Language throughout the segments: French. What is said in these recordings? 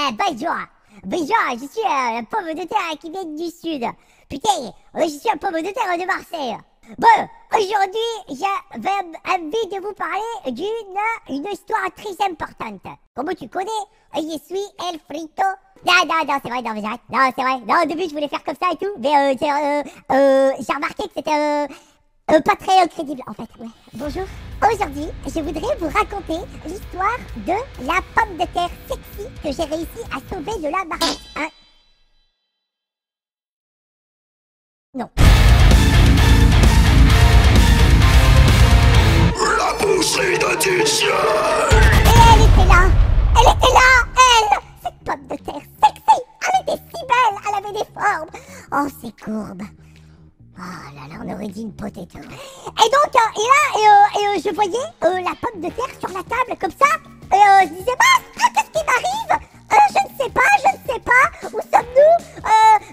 Euh, bonjour. Bonjour, je suis euh, un pomme de terre qui vient du sud. Putain, euh, je suis un pomme de terre de Marseille. Bon, aujourd'hui, j'avais envie de vous parler d'une une histoire très importante. Comment tu connais? Je suis El Frito. Non, non, non, c'est vrai, non, mais j'arrête. Non, c'est vrai. Non, au début, je voulais faire comme ça et tout, mais euh, j'ai euh, euh, j'ai remarqué que c'était euh, pas très euh, crédible, en fait. Ouais. Bonjour. Aujourd'hui, je voudrais vous raconter l'histoire de la pomme de terre sexy que j'ai réussi à sauver de la marmite. Hein non. La boucherie de DJ Et elle était là Elle était là Elle Cette pomme de terre sexy Elle était si belle Elle avait des formes Oh, ses courbes Oh là on aurait dit une potato. Et donc, euh, et là, et, euh, euh, je voyais la pomme de terre sur la table, comme ça. Et je disais, bah, ah, qu'est-ce qui m'arrive? Je ne sais pas, je ne sais pas. Où sommes-nous?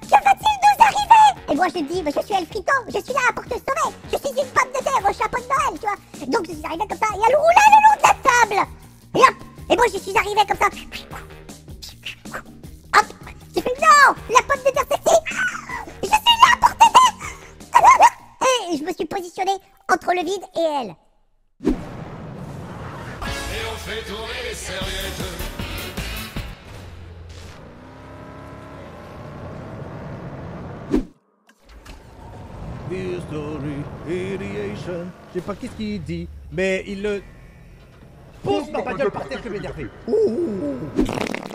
Que va-t-il nous arriver? Et moi, je dis, bah, je suis El je suis là pour te sauver. Je suis une pomme de terre au chapeau de Noël, tu vois. Donc, je suis arrivé comme ça, et elle roulait le long de la table. Et moi, je suis arrivé comme ça. Hop J'ai fait, non La pomme de terre positionné entre le vide et elle. Et on fait tourner les serviettes History, ideation. Je sais pas qu'est-ce qu'il dit, mais il le. Pose ma bagnole par terre que m'énerver. Arrête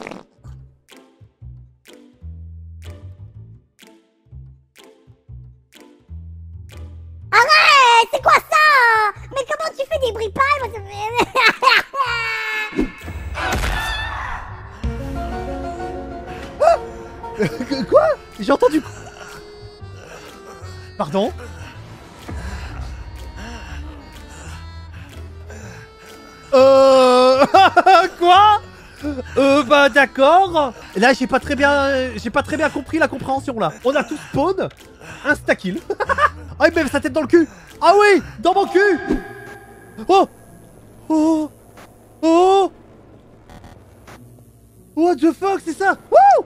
Quoi? J'ai entendu. Pardon? Euh. Quoi? Euh bah d'accord. Là j'ai pas très bien, j'ai pas très bien compris la compréhension là. On a tous spawn, insta kill. ah il met sa tête dans le cul. Ah oui, dans mon cul. Oh, oh, oh. What the fuck, c'est ça? Wouh!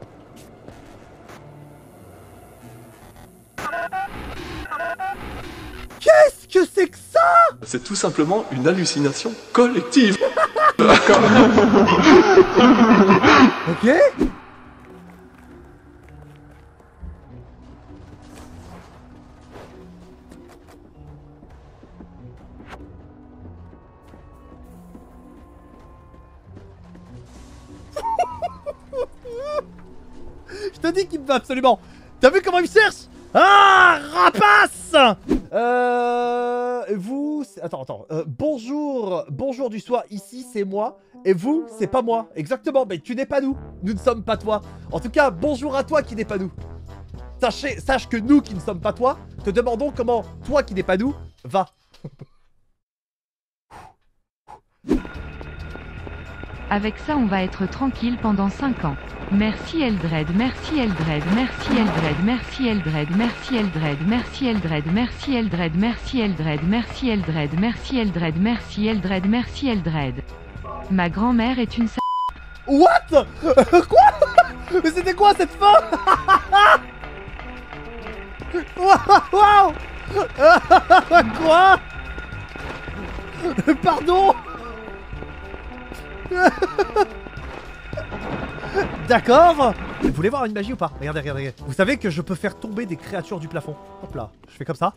Qu'est-ce que c'est que ça? C'est tout simplement une hallucination collective. Ok te qu'il me va absolument T'as vu comment il cherche? Ah Rapace Euh... Vous... Attends, attends. Euh, bonjour Bonjour du soir, ici c'est moi. Et vous, c'est pas moi. Exactement, mais tu n'es pas nous. Nous ne sommes pas toi. En tout cas, bonjour à toi qui n'es pas nous. Sachez, sache que nous qui ne sommes pas toi, te demandons comment toi qui n'es pas nous, va. Avec ça, on va être tranquille pendant 5 ans. Merci Eldred, merci Eldred, merci Eldred, merci Eldred, merci Eldred, merci Eldred, merci Eldred, merci Eldred, merci Eldred, merci Eldred, merci Eldred, merci Eldred. Ma grand-mère est une sa- What Euh, Quoi Mais c'était quoi cette fin Waouh Quoi Pardon D'accord Vous voulez voir une magie ou pas? Regardez, regardez, regardez. Vous savez que je peux faire tomber des créatures du plafond. Hop là, je fais comme ça.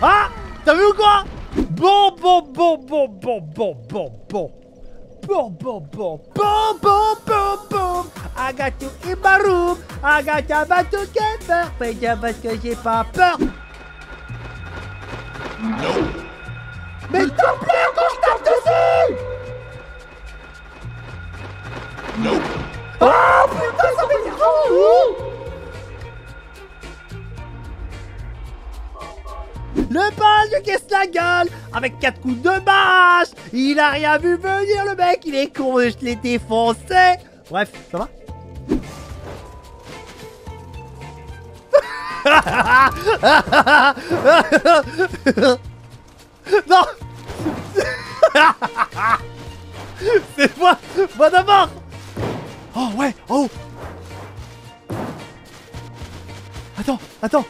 Ah T'as vu ou quoi? Bon, bon, bon, bon, bon, bon, bon, bon. Bon, bon, bon, bon, bon, bon, bon. I got you in my room. I got you about to get peur. Mais bien parce que j'ai pas peur. Mais t'as peur quand je Oh putain, ça m'énerve Le bal lui casse la gueule avec quatre coups de bâche. Il a rien vu venir le mec, il est con, je l'ai défoncé. Bref, ça va Non C'est moi Moi d'abord. Oh ouais Oh. Attends Attends.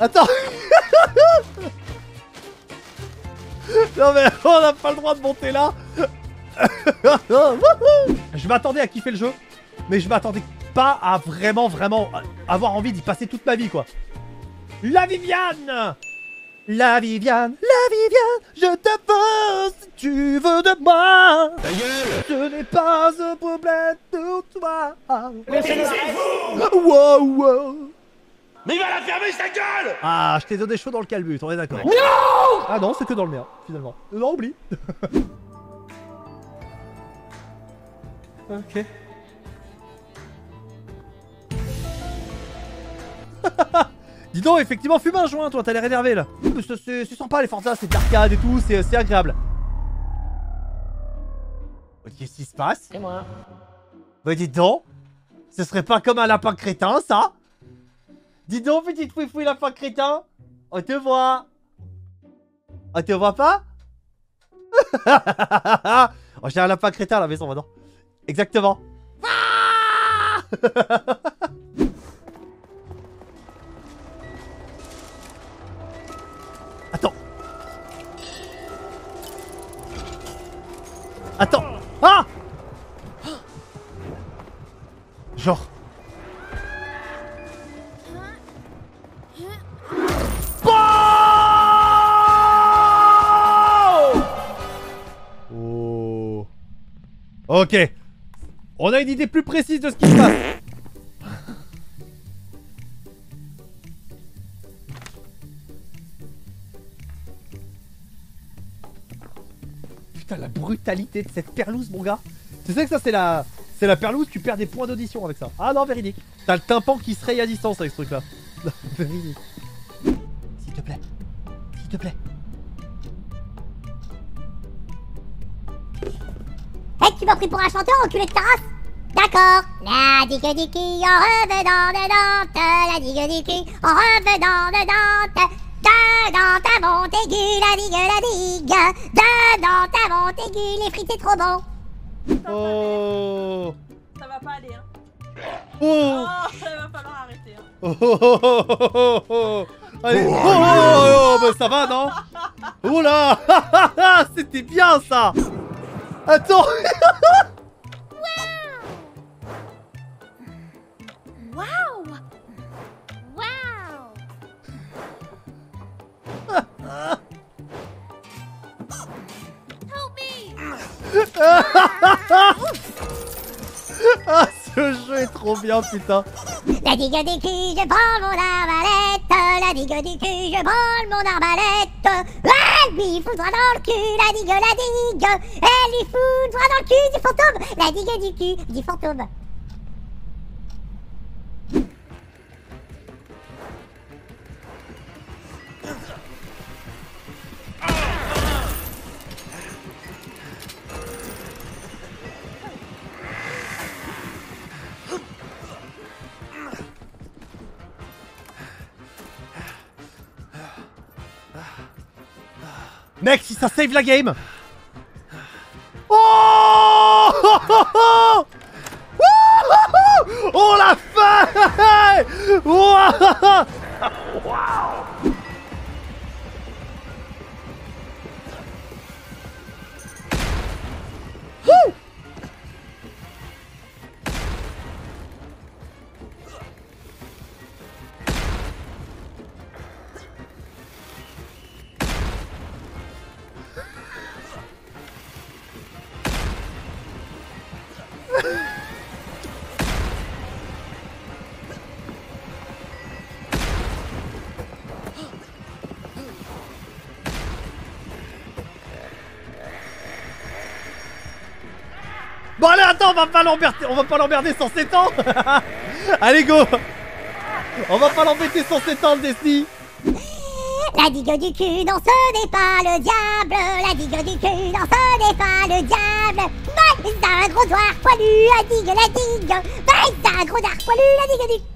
Attends. Non mais on n'a pas le droit de monter là. Je m'attendais à kiffer le jeu, mais je m'attendais pas à vraiment, vraiment avoir envie d'y passer toute ma vie, quoi. La Viviane la Viviane, la Viviane, je te veux si tu veux de moi. Ta gueule Ce n'est pas un problème pour toi. Wow, wow. Mais il va la fermer sa gueule Ah, je t'ai donné chaud dans le calbut, on est d'accord. Ah non, c'est que dans le mien, finalement. Non, oublie. ok. Dis donc, effectivement, fume un joint, toi, t'as l'air énervé là. Mais C'est sympa les Forza, c'est de l'arcade et tout, c'est agréable. Qu'est-ce qui se passe? C'est moi. Bah dis donc, ce serait pas comme un lapin crétin, ça? Dis donc, petite fouille lapin crétin On te voit On te voit pas? Oh, j'ai un lapin crétin à la maison maintenant. Exactement. Ah Ah Genre. Oh. Ok. On a une idée plus précise de ce qui se passe. De cette perlouse, mon gars. Tu sais que ça, c'est la... C'est la perlouse, tu perds des points d'audition avec ça. Ah non, véridique. T'as le tympan qui se raye à distance avec ce truc-là. Véridique. S'il te plaît. S'il te plaît. Hé, tu m'as pris pour un chanteur, enculé de ta race D'accord. La digue cul en revenant de Nantes, la digue cul en revenant de Nantes. De Nantes à Montaigu, la digue, la digue. De Nantes à Montaigu, les frites c'est trop bon. Oh. Ça va pas aller, hein. Oh. Oh, ça va falloir arrêter, hein. Oh, oh, oh, oh, oh, oh. Allez, oh, oh, oh, oh, bah ça va, non? Oula C'était bien, ça Attends Ah, ce jeu est trop bien, putain La digue du cul, je prends mon arbalète. La digue du cul, je prends mon arbalète. Elle lui fout droit dans le cul, la digue, la digue. Elle lui fout droit dans le cul du fantôme. La digue du cul du fantôme. Mec, si ça save la game. Oh! Oh la fin Bon allez attends, on va pas l'emmerder, on va pas l'emmerder sans s'étendre Allez go On va pas l'embêter sans s'étendre Destiny La digue du cul, non ce n'est pas le diable. La digue du cul, non ce n'est pas le diable. Mais un gros doigt poilu, la digue, la digue. Mais un gros doigt poilu, la digue du